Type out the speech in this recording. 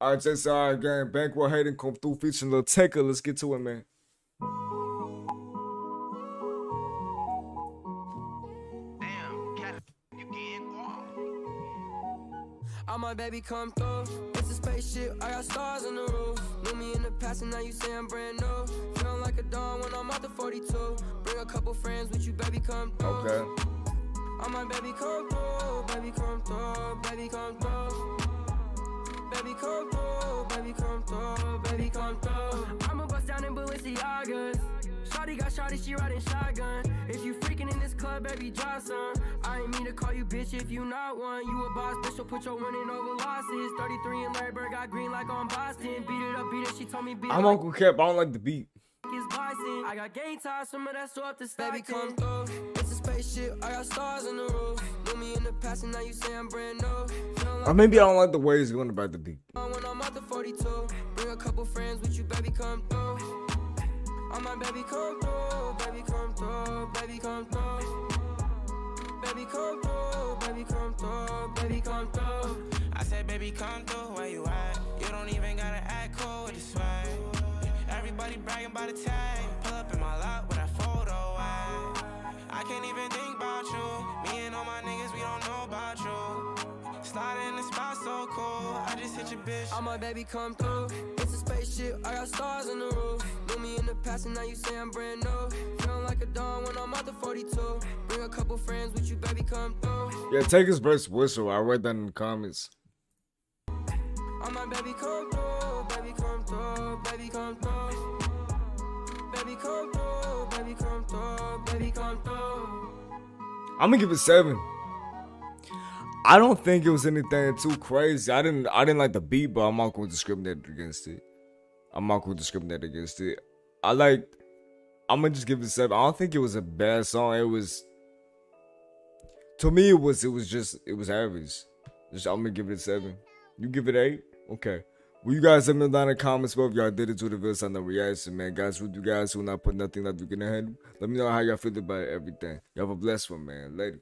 All right, JSI gang, Bankrol Hayden come through featuring Lil Tecca. Let's get to it, man. All my baby come through. It's a spaceship, I got stars on the roof. Knew me in the past and now you say I'm brand new. Feeling like a dawn when I'm out the 42. Bring a couple friends with you, baby, come through. Okay. All my baby come through, baby come through, baby baby come through. I'ma bust down in Balenciagas. Shawty got shawty, she riding shotgun. If you freaking in this club, baby, drop some. I ain't mean to call you bitch if you not one. You a boss, bitch, so put your winning over losses. 33 in Larry Bird, got green like on Boston. Beat it up, beat it, she told me beat it I'm like Uncle Cap. I don't like the beat. is bison. I got game time, some of that so up to Baby, come through. It's a spaceship, I got stars on the roof. Knew me in the past, and now you say I'm brand new. Like Or maybe I don't like the way he's going about the beat. Couple friends with you, baby, come through. My baby, come through, baby, come through, baby, come through. Baby, come through, baby, come through, baby, come through. I said, baby, come through where you at. You don't even gotta act cool with the swag. Everybody bragging about the tag. Pull up in my lot with that photo at. I can't even think about you. Me and all my niggas, we don't know about you. Slide in the spot so cool. I just hit your bitch. All my baby come through. Spaceship, I got stars on the roof. Knew me in the past, and now you say I'm brand new. Feeling like a dawn when I'm out the 42. Bring a couple friends with you, baby, come through. Yeah, take his verse whistle. I read that in the comments. All my baby come through, baby come through, baby come through. Baby come through, baby come through, baby come through. I'm gonna give it seven. I don't think it was anything too crazy. I didn't I didn't like the beat, but I'm not going to discriminate against it. I'm not going to discriminate against it. I like I'm gonna just give it a seven. I don't think it was a bad song. It was to me it was it was just it was average. Just I'm gonna give it a seven. You give it eight? Okay. Well, you guys let me down in the comments below if y'all did it to the videos on the reaction, man. Guys, with you guys who not put nothing that we can handle, let me know how y'all feel about everything. Y'all have a blessed one, man. Later.